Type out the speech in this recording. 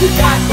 You got